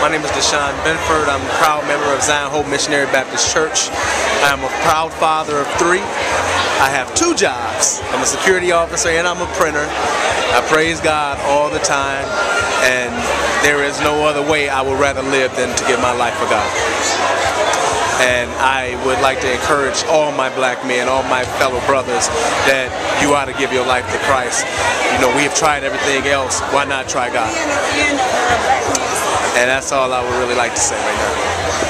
My name is Deshawn Benford. I'm a proud member of Zion Hope Missionary Baptist Church. I'm a proud father of three. I have two jobs. I'm a security officer and I'm a printer. I praise God all the time, and there is no other way I would rather live than to give my life for God. And I would like to encourage all my black men, all my fellow brothers, that you ought to give your life to Christ. You know, we have tried everything else. Why not try God? And that's all I would really like to say right now.